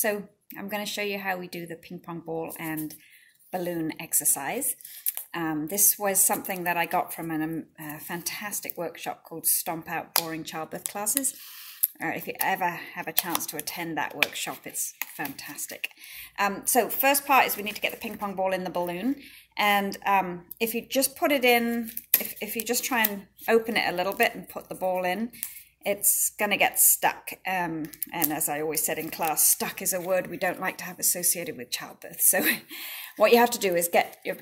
So I'm going to show you how we do the ping pong ball and balloon exercise. Um, this was something that I got from a um, fantastic workshop called Stomp Out Boring Childbirth Classes. Uh, if you ever have a chance to attend that workshop, it's fantastic. Um, so first part is we need to get the ping pong ball in the balloon. And um, if you just put it in, if, if you just try and open it a little bit and put the ball in, it's going to get stuck. Um, and as I always said in class, stuck is a word we don't like to have associated with childbirth. So what you have to do is get your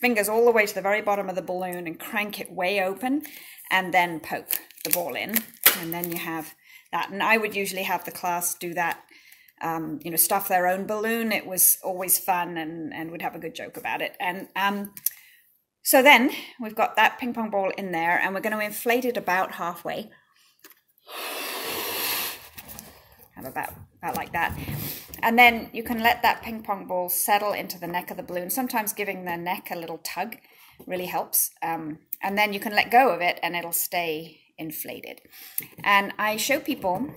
fingers all the way to the very bottom of the balloon and crank it way open and then poke the ball in. And then you have that. And I would usually have the class do that, um, you know, stuff their own balloon. It was always fun and, and we'd have a good joke about it. And um, so then we've got that ping pong ball in there and we're going to inflate it about halfway about, about like that. And then you can let that ping pong ball settle into the neck of the balloon. Sometimes giving the neck a little tug really helps. Um, and then you can let go of it and it'll stay inflated. And I show people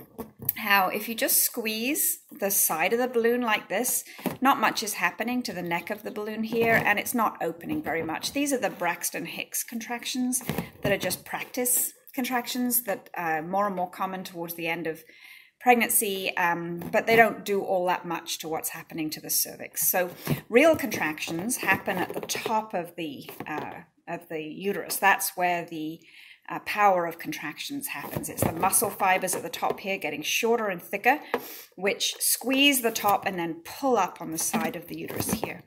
how if you just squeeze the side of the balloon like this, not much is happening to the neck of the balloon here and it's not opening very much. These are the Braxton Hicks contractions that are just practice contractions that are more and more common towards the end of pregnancy, um, but they don't do all that much to what's happening to the cervix. So real contractions happen at the top of the uh, of the uterus. That's where the uh, power of contractions happens. It's the muscle fibers at the top here getting shorter and thicker, which squeeze the top and then pull up on the side of the uterus here.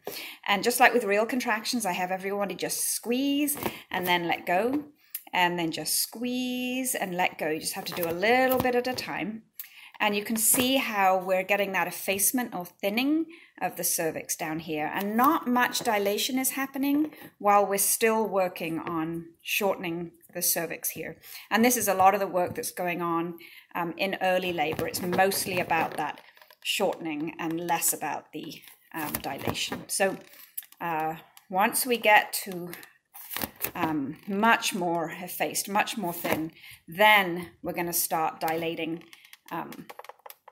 And just like with real contractions, I have everybody just squeeze and then let go and then just squeeze and let go. You just have to do a little bit at a time. And you can see how we're getting that effacement or thinning of the cervix down here. And not much dilation is happening while we're still working on shortening the cervix here. And this is a lot of the work that's going on um, in early labor. It's mostly about that shortening and less about the um, dilation. So uh, once we get to um, much more effaced, much more thin, then we're going to start dilating um,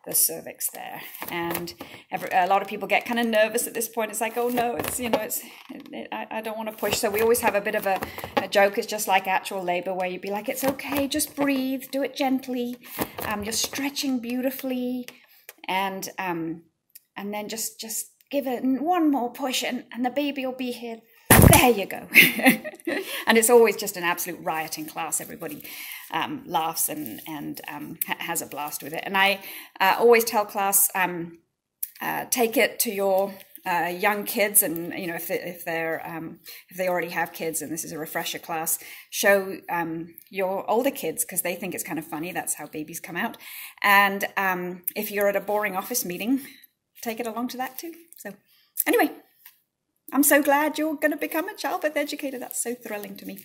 the cervix there. And every, a lot of people get kind of nervous at this point. It's like, oh no, it's, you know, it's, it, it, I, I, don't want to push. So we always have a bit of a, a, joke. It's just like actual labor where you'd be like, it's okay, just breathe, do it gently. Um, you're stretching beautifully. And, um, and then just, just give it one more push and, and the baby will be here there you go. and it's always just an absolute riot in class. Everybody um, laughs and, and um, ha has a blast with it. And I uh, always tell class, um, uh, take it to your uh, young kids, and you know if they, if they're um, if they already have kids, and this is a refresher class, show um, your older kids because they think it's kind of funny. That's how babies come out. And um, if you're at a boring office meeting, take it along to that too. So anyway. I'm so glad you're going to become a childbirth educator. That's so thrilling to me.